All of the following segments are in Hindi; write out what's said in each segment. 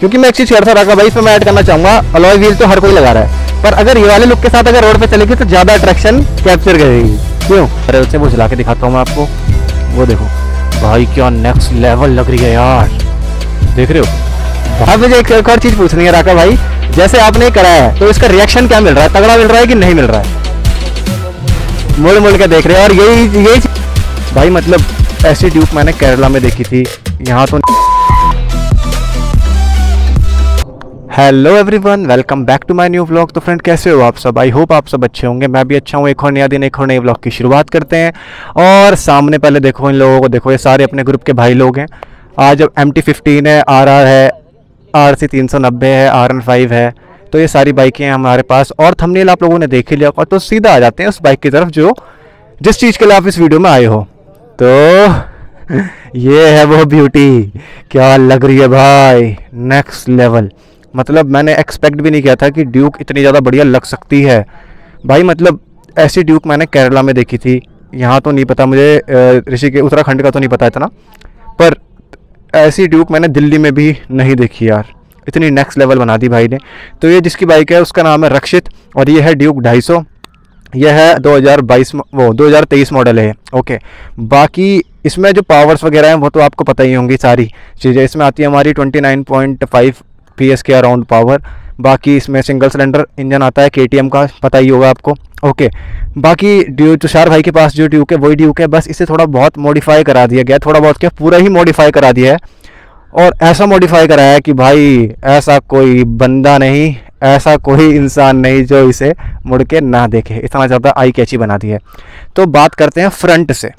क्योंकि मैं एक चीज़ करता रखा भाई इसमें मैं ऐड करना चाहूँगा। अलॉय व्हील तो हर कोई लगा रहा है। पर अगर ये वाले लुक के साथ अगर रोड पे चलेगी तो ज़्यादा अट्रैक्शन कैप्चर करेगी। क्यों? अरे उससे वो चला के दिखाता हूँ मैं आपको। वो देखो। भाई क्या नेक्स्ट लेवल लग रही है यार। देख रहे हो? अब मुझे एक, और चीज़ पूछनी है राका भाई। जैसे आपने कराया है तो इसका रिएक्शन क्या मिल रहा है? तगड़ा मिल रहा है कि नहीं मिल रहा है? मुड़ मुड़ के देख रहे हैं। और यही यही भाई मतलब ऐसी ड्यूक मैंने केरला में देखी थी। यहाँ तो hello everyone welcome back to my new vlog तो फ्रेंड कैसे हो आप सब? आई होप आप सब अच्छे होंगे। मैं भी अच्छा हूँ। एक और नया दिन, एक और नए व्लॉग की शुरुआत करते हैं। और सामने पहले देखो इन लोगों को, देखो ये सारे अपने ग्रुप के भाई लोग हैं। आज अब एम टी फिफ्टीन है आर आर है आर सी तीन सौ नब्बे है आर एन फाइव है। तो ये सारी बाइकें हैं हमारे पास। और थंबनेल आप लोगों ने देख ही लिया और तो सीधा आ जाते हैं उस बाइक की तरफ़ जो जिस चीज़ के लिए आप इस वीडियो में आए हो। तो ये है वो ब्यूटी क्या लग रही है भाई? नेक्स्ट लेवल मतलब मैंने एक्सपेक्ट भी नहीं किया था कि ड्यूक इतनी ज़्यादा बढ़िया लग सकती है। भाई मतलब ऐसी ड्यूक मैंने केरला में देखी थी। यहाँ तो नहीं पता मुझे ऋषि के उत्तराखंड का तो नहीं पता इतना, पर ऐसी ड्यूक मैंने दिल्ली में भी नहीं देखी यार। इतनी नेक्स्ट लेवल बना दी भाई ने। तो ये जिसकी बाइक है, उसका नाम है रक्षित, और ये है ड्यूक 250 यह है 2022 म- वो 2023 मॉडल है ओके बाकी इसमें जो पावर्स वगैरह हैं, वो तो आपको पता ही होंगी सारी चीज़ें। इसमें आती है हमारी 29.5 पीएस के अराउंड पावर बाकी इसमें सिंगल सिलेंडर इंजन आता है के का पता ही होगा आपको। ओके बाकी ड्यू तुषार भाई के पास जो ड्यूक है, वही ड्यूक है। बस इसे थोड़ा बहुत मॉडिफाई करा दिया गया थोड़ा बहुत क्या, पूरा ही मॉडिफाई करा दिया है। और ऐसा मॉडिफाई कराया है कि भाई, ऐसा कोई बंदा नहीं, ऐसा कोई इंसान नहीं जो इसे मुड़ के ना देखे। इतना ज़्यादा आई कैची बना दी है। तो बात करते हैं फ्रंट से।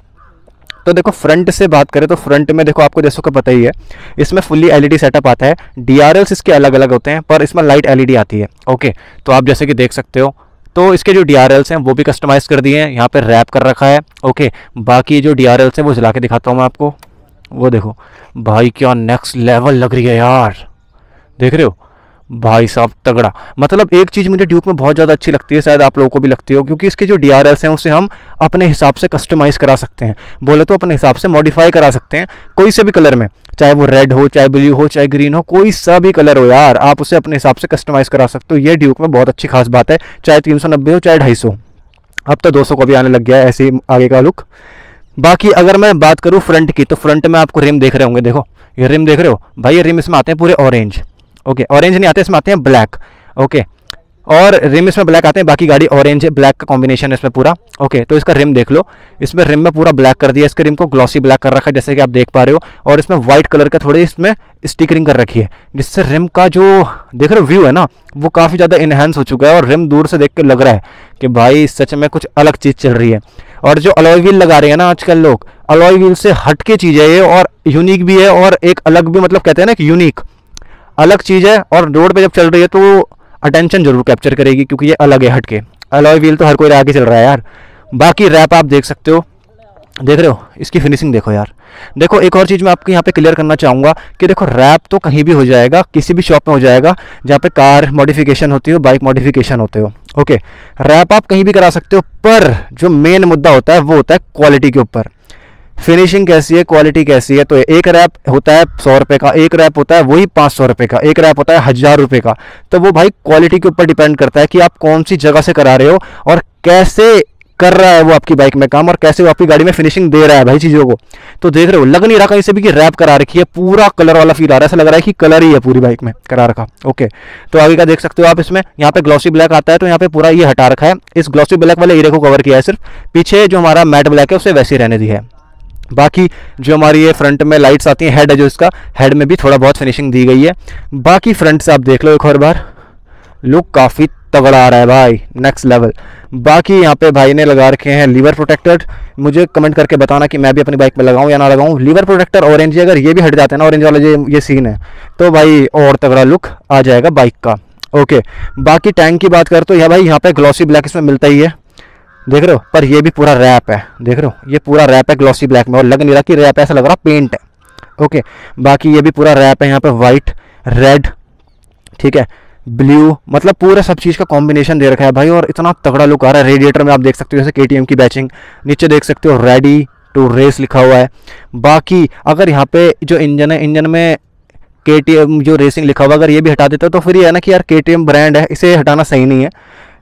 तो देखो फ्रंट से बात करें तो फ्रंट में देखो, आपको जैसो का पता ही है, इसमें फुल्ली एलईडी सेटअप आता है। डीआरएल्स इसके अलग अलग होते हैं, पर इसमें लाइट एलईडी आती है ओके तो आप जैसे कि देख सकते हो तो इसके जो डी हैं, वो भी कस्टमाइज कर दिए हैं, यहाँ पर रैप कर रखा है ओके बाकी जो डी हैं, वो जला के दिखाता हूँ मैं आपको, वो देखो, भाई क्या नेक्स्ट लेवल लग रही है यार, देख रहे हो? भाई साहब, तगड़ा। मतलब एक चीज़ मुझे ड्यूक में बहुत ज़्यादा अच्छी लगती है, शायद आप लोगों को भी लगती हो, क्योंकि इसके जो डी आर हैं, उसे हम अपने हिसाब से कस्टमाइज़ करा सकते हैं। बोले तो अपने हिसाब से मॉडिफाई करा सकते हैं, कोई से भी कलर में। चाहे वो रेड हो, चाहे ब्लू हो, चाहे ग्रीन हो, कोई सा भी कलर हो यार, आप उसे अपने हिसाब से कस्टमाइज़ करा सकते हो। ये ड्यूक में बहुत अच्छी खास बात है, चाहे तीन सौ नब्बे हो, चाहे ढाई सौ। अब तो 200 को भी आने लग गया है, ऐसे आगे का लुक बाकी अगर मैं बात करूँ फ्रंट की तो फ्रंट में आपको रिम देख रहे होंगे, देखो। ये रिम देख रहे हो? भाई ये रिम इसमें आते हैं पूरे ऑरेंज ओके ऑरेंज नहीं आते, इसमें आते हैं ब्लैक ओके और रिम इसमें ब्लैक आते हैं, बाकी गाड़ी ऑरेंज है ब्लैक का कॉम्बिनेशन है इसमें पूरा. ओके तो इसका रिम देख लो. इसमें रिम में पूरा ब्लैक कर दिया, इसके रिम को ग्लॉसी ब्लैक कर रखा है, जैसे कि आप देख पा रहे हो. और इसमें व्हाइट कलर का थोड़ी इसमें स्टिकरिंग कर रखी है, जिससे रिम का जो, देख रहे हो व्यू है ना, वो काफ़ी ज़्यादा इन्हेंस हो चुका है और रिम दूर से देख के लग रहा है कि भाई सच में कुछ अलग चीज़ चल रही है. और जो अलॉय व्हील लगा रहे हैं ना आजकल लोग अलॉय व्हील से हट के चीज़ है ये और यूनिक भी है और एक अलग भी मतलब कहते हैं ना कि यूनिक अलग चीज़ है और रोड पे जब चल रही है तो अटेंशन ज़रूर कैप्चर करेगी क्योंकि ये अलग है हटके। अलॉय व्हील तो हर कोई आगे चल रहा है यार। बाकी रैप आप देख सकते हो। देख रहे हो? इसकी फिनिशिंग देखो यार। देखो, एक और चीज़ मैं आपको यहाँ पे क्लियर करना चाहूँगा कि देखो रैप तो कहीं भी हो जाएगा, किसी भी शॉप में हो जाएगा, जहाँ पे कार मॉडिफिकेशन होती हो बाइक मॉडिफिकेशन होते हो। ओके रैप आप कहीं भी करा सकते हो, पर जो मेन मुद्दा होता है, वो होता है क्वालिटी के ऊपर। फिनिशिंग कैसी है? क्वालिटी कैसी है? तो एक रैप होता है सौ रुपये का, एक रैप होता है वही पाँच सौ रुपये का, एक रैप होता है हज़ार रुपये का। तो वो भाई क्वालिटी के ऊपर डिपेंड करता है कि आप कौन सी जगह से करा रहे हो और कैसे कर रहा है वो आपकी बाइक में काम और कैसे वो आपकी गाड़ी में फिनिशिंग दे रहा है भाई चीज़ों को। तो देख रहे हो, लग नहीं रहा कहीं से भी कि रैप करा रखी है, पूरा कलर वाला फील आ रहा है। ऐसा लग रहा है कि कलर ही है पूरी बाइक में करा रखा। ओके तो आगे का देख सकते हो आप इसमें, यहाँ पे ग्लॉसी ब्लैक आता है तो यहाँ पे पूरा ये हटा रखा है। इस ग्लॉसी ब्लैक वाले एरिया को कवर किया है सिर्फ़। पीछे जो हमारा मैट ब्लैक है, उसे वैसे रहने दी है। बाकी जो हमारी ये फ्रंट में लाइट्स आती हैं हेड है जो इसका हेड में भी थोड़ा बहुत फिनिशिंग दी गई है। बाकी फ्रंट से आप देख लो एक और बार। लुक काफ़ी तगड़ा आ रहा है भाई नेक्स्ट लेवल बाकी यहाँ पे भाई ने लगा रखे हैं लीवर प्रोटेक्टर मुझे कमेंट करके बताना कि मैं भी अपनी बाइक में लगाऊँ या ना लगाऊँ। लीवर प्रोटेक्टर ऑरेंज अगर ये भी हट जाते हैं ना ऑरेंज वाला जो ये सीन है। तो भाई और तगड़ा लुक आ जाएगा बाइक का। ओके बाकी टैंक की बात कर तो यह भाई यहाँ पे ग्लॉसी ब्लैक इसमें मिलता ही है। देख रहे हो? पर ये भी पूरा रैप है। देख रहे हो? ये पूरा रैप है ग्लॉसी ब्लैक में और लग नहीं रहा कि रैप है, ऐसा लग रहा पेंट है। ओके बाकी ये भी पूरा रैप है यहाँ पे वाइट रेड ठीक है ब्लू मतलब पूरा सब चीज़ का कॉम्बिनेशन दे रखा है भाई और इतना तगड़ा लुक आ रहा है। रेडिएटर में आप देख सकते हो जैसे के की बैचिंग नीचे देख सकते हो रेडी टू रेस लिखा हुआ है। बाकी अगर यहाँ पे जो इंजन है इंजन में के जो रेसिंग लिखा हुआ अगर ये भी हटा देते तो फिर ये है ना कि यार के ब्रांड है इसे हटाना सही नहीं है।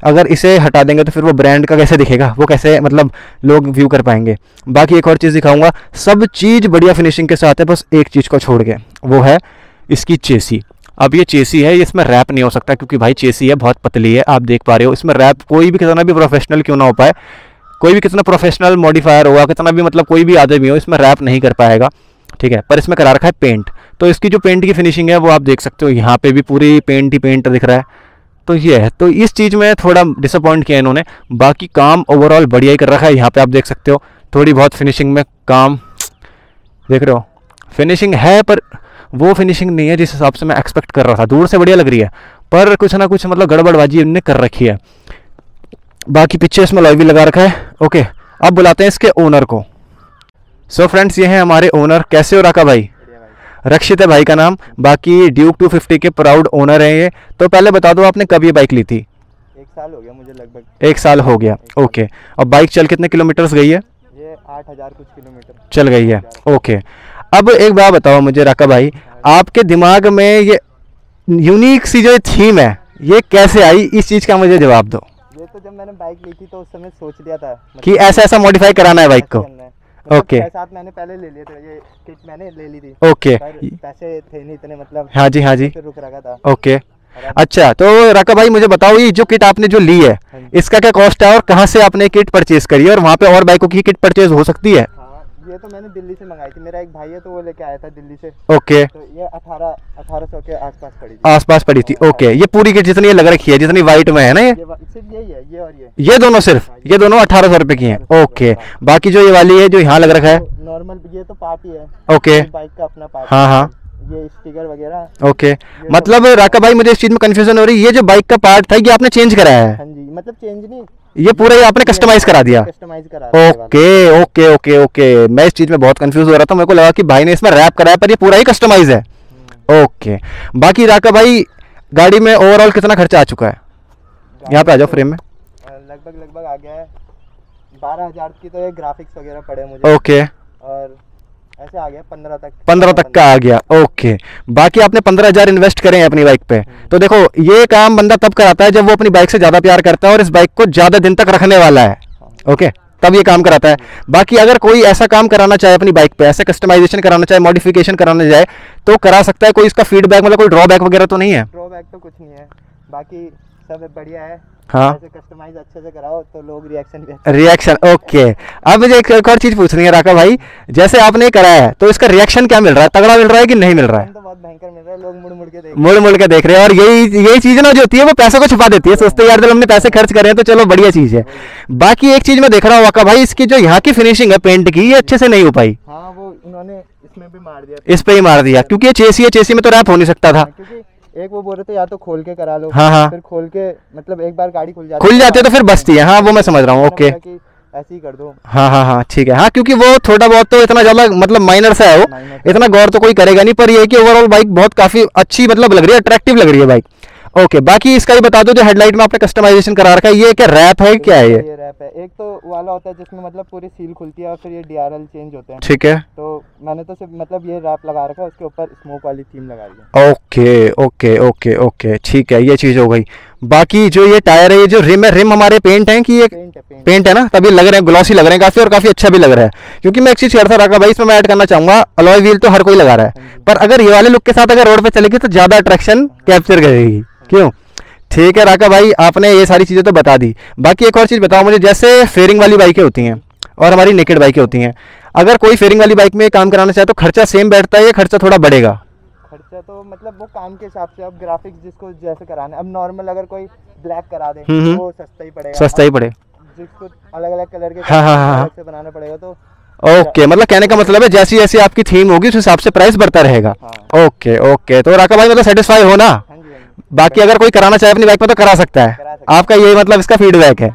अगर इसे हटा देंगे तो फिर वो ब्रांड का कैसे दिखेगा? वो कैसे मतलब लोग व्यू कर पाएँगे? बाकी एक और चीज़ दिखाऊँगा, सब चीज़ बढ़िया फिनिशिंग के साथ है, बस एक चीज़ को छोड़ के, वो है इसकी चेसी अब ये चेसी है, इसमें रैप नहीं हो सकता, क्योंकि भाई चेसी है, बहुत पतली है, आप देख पा रहे हो, इसमें रैप कोई भी कितना भी प्रोफेशनल क्यों ना हो पाए, कोई भी कितना प्रोफेशनल मॉडिफायर होगा, कितना भी मतलब कोई भी आदमी हो, इसमें रैप नहीं कर पाएगा, ठीक है? पर इसमें करा रखा है पेंट तो इसकी जो पेंट की फिनिशिंग है, वो आप देख सकते हो, यहाँ पे भी पूरी पेंट ही पेंट दिख रहा है। तो ये है। तो इस चीज़ में थोड़ा डिसअपॉइंट किया इन्होंने। बाकी काम ओवरऑल बढ़िया ही कर रखा है। यहाँ पे आप देख सकते हो, थोड़ी बहुत फिनिशिंग में काम देख रहे हो। फिनिशिंग है, पर वो फिनिशिंग नहीं है जिस हिसाब से मैं एक्सपेक्ट कर रहा था। दूर से बढ़िया लग रही है, पर कुछ ना कुछ मतलब गड़बड़बाजी इनने कर रखी है। बाकी पीछे इसमें लॉय भी लगा रखा है। ओके अब बुलाते हैं इसके ओनर को। सो so फ्रेंड्स ये हैं हमारे ओनर कैसे हो रखा भाई? रक्षित है भाई का नाम बाकी ड्यूक 250 के प्राउड ओनर हैं ये। तो पहले बता दो आपने कब ये बाइक ली थी? एक साल हो गया मुझे लगभग। एक साल हो गया ओके और बाइक चल कितने किलोमीटर्स गई है? ये आठ हज़ार कुछ किलोमीटर चल गई है ओके अब एक बात बताओ मुझे राका भाई आपके दिमाग में ये यूनिक सी जो थीम है ये कैसे आई? इस चीज़ का मुझे जवाब दो। ये तो जब मैंने बाइक ली थी तो उस समय सोच लिया था। कि ऐसा ऐसा मॉडिफाई कराना है बाइक को। ओके साथ मैंने पहले ले लिए थे ये किट मैंने ले ली थी। ओके पैसे थे नहीं इतने मतलब हाँ जी हाँ जी। फिर रुक रखा था। ओके अच्छा तो राका भाई मुझे बताओ ये जो किट आपने जो ली है हाँ इसका क्या कॉस्ट है और कहाँ से आपने किट परचेज करी है? और वहाँ पे और बाइकों की किट परचेज हो सकती हाँ? ये तो मैंने दिल्ली से मंगाई थी। मेरा एक भाई है तो वो लेके आया था दिल्ली से। ओके। तो ये अठारह अठारह सौ के आसपास पड़ी थी। आसपास पड़ी थी। ओके। ये पूरी किट जितनी ये लग रखी है जितनी वाइट में है ना ये? ये सिर्फ़ यही है ये और ये। ये दोनों सिर्फ़? ये दोनों अठारह सौ रुपए की हैं। ओके। बाकी जो ये वाली है जो यहाँ लग रखा है? नॉर्मल ये तो पार्ट ही। है ओके बाइक का अपना पार्ट हाँ हाँ। ये स्टिकर वगैरह। ओके। मतलब राका भाई मुझे इस चीज़ में कंफ्यूजन हो रही है। ये जो बाइक का पार्ट था ये आपने चेंज कराया है? हाँ जी। मतलब चेंज नहीं। ये पूरा ये आपने कस्टमाइज करा दिया। Okay okay okay okay. मैं इस चीज़ में बहुत कंफ्यूज हो रहा था मेरे को लगा कि भाई ने इसमें रैप कराया पर ये पूरा ही कस्टमाइज है। ओके बाकी राका भाई गाड़ी में ओवरऑल कितना खर्चा आ चुका है? यहाँ पे आ जाओ फ्रेम में। लगभग लगभग आ गया है। बारह हज़ार की तो ये ग्राफिक्स वगैरह पड़े मुझे। ओके। और ऐसे आ गया पंद्रह तक। पंद्रह तक का आ गया ओके। बाकी आपने पंद्रह हज़ार इन्वेस्ट करे हैं अपनी बाइक पे। तो देखो ये काम बंदा तब कराता है जब वो अपनी बाइक से ज़्यादा प्यार करता है और इस बाइक को ज़्यादा दिन तक रखने वाला है। ओके? तब ये काम कराता है। बाकी अगर कोई ऐसा काम कराना चाहे अपनी बाइक पे ऐसे कस्टमाइजेशन कराना चाहे मॉडिफिकेशन कराना चाहे तो करा सकता है। कोई इसका फीडबैक मतलब कोई ड्रॉबैक वगैरह तो नहीं है? ड्रॉबैक तो कुछ नहीं है। बाकी सब बढ़िया है। हाँ। कस्टमाइज अच्छे से कराओ तो लोग रिएक्शन भी रिएक्शन ओके अब मुझे एक, एक और चीज़ पूछनी है राका भाई। जैसे आपने कराया है तो इसका रिएक्शन क्या मिल रहा है? तगड़ा मिल रहा है कि नहीं मिल रहा है? तो बहुत भयंकर मिल रहा है लोग मुड़ मुड़ के देख मुड़ मुड़ के देख रहे हैं और यही यही चीज़ ना जो होती है वो पैसों को छुपा देती है। सोचते यार जब हमने पैसे खर्च करे हैं तो चलो बढ़िया चीज़ है। बाकी एक चीज़ मैं देख रहा हूँ वाका भाई इसकी जो यहाँ की फिनिशिंग है पेंट की ये अच्छे से नहीं हो पाई। हाँ वो इन्होंने इसमें भी मार दिया इस पे ही मार दिया क्योंकि ये चेसी है चेसी में तो रैप हो नहीं सकता था। क्योंकि एक वो बोल रहे थे या तो खोल के करा लो। हाँ, हाँ। फिर खोल के मतलब एक बार गाड़ी खुल जाती खुल जाती है तो फिर बचती है। हाँ वो मैं समझ रहा हूँ ओके। ऐसे ही कर दो। हाँ हाँ हाँ ठीक है। हाँ क्योंकि वो थोड़ा बहुत तो इतना ज़्यादा मतलब माइनर सा है वो। इतना गौर तो कोई करेगा नहीं पर ये कि ओवरऑल बाइक बहुत काफ़ी अच्छी मतलब लग रही है अट्रैक्टिव लग रही है बाइक ओके बाकी इसका ही बता दो जो हेडलाइट में आपने कस्टमाइजेशन करा रखा है ये क्या रैप है क्या है ये? रैप है। एक तो वाला होता है जिसमें मतलब पूरी सील खुलती है और फिर ये डीआरएल चेंज होते हैं। ठीक है। तो मैंने तो सिर्फ़ मतलब ये रैप लगा रखा है उसके ऊपर स्मोक वाली थीम लगा दी है। Okay okay okay okay. ठीक है ये चीज़ हो गई। बाकी जो ये टायर है ये जो रिम है रिम हमारे पेंट हैं कि ये पेंट है पेंट पेंट है ना? तभी लग रहे हैं ग्लॉसी लग रहे हैं काफ़ी और काफ़ी अच्छा भी लग रहा है। क्योंकि मैं एक चीज़ था राका भाई इसमें मैं ऐड करना चाहूँगा। अलॉय व्हील तो हर कोई लगा रहा है। पर अगर ये वाले लुक के साथ अगर रोड पे चलेगी तो ज़्यादा अट्रैक्शन कैप्चर करेगी। क्यों? ठीक है राका भाई आपने ये सारी चीज़ें तो बता दी। बाकी एक और चीज़ बताओ मुझे जैसे फेयरिंग वाली बाइकें होती हैं और हमारी नेकेड बाइकें होती हैं। अगर कोई फेयरिंग वाली बाइक में काम कराना चाहे तो खर्चा सेम बैठता है या खर्चा थोड़ा बढ़ेगा? खर्चा तो मतलब वो काम के हिसाब से अब ग्राफिक्स जिसको जैसे कराना है। अब नॉर्मल अगर कोई ब्लैक करा दे। वो सस्ता ही पड़ेगा। सस्ता ही अब पड़े। जिसको अलग अलग कलर के हाँ, हाँ, हाँ। से बनाना पड़ेगा तो ओके मतलब कहने का मतलब है जैसी जैसी आपकी थीम होगी उस हिसाब से प्राइस बढ़ता रहेगा। हाँ। ओके ओके तो राका भाई मतलब सेटिस्फाई हो ना? हाँ जी हाँ बाकी अगर कोई कराना चाहे अपनी बाइक में तो करा सकता है। आपका यही मतलब इसका फीडबैक हाँ।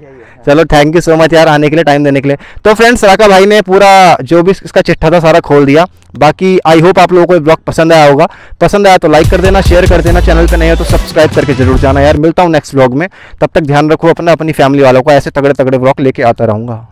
चलो थैंक यू सो मच यार आने के लिए टाइम देने के लिए। तो फ्रेंड्स राका भाई ने पूरा जो भी इसका चिट्ठा था सारा खोल दिया। बाकी आई होप आप लोगों को ब्लॉग पसंद आया होगा। पसंद आया तो लाइक कर देना शेयर कर देना चैनल पर नहीं हो तो सब्सक्राइब करके ज़रूर जाना। यार, मिलता हूँ नेक्स्ट ब्लॉग में। तब तक ध्यान रखो अपना, अपनी फैमिली वालों को, ऐसे तगड़े तगड़े ब्लॉग लेके आता रहूँगा।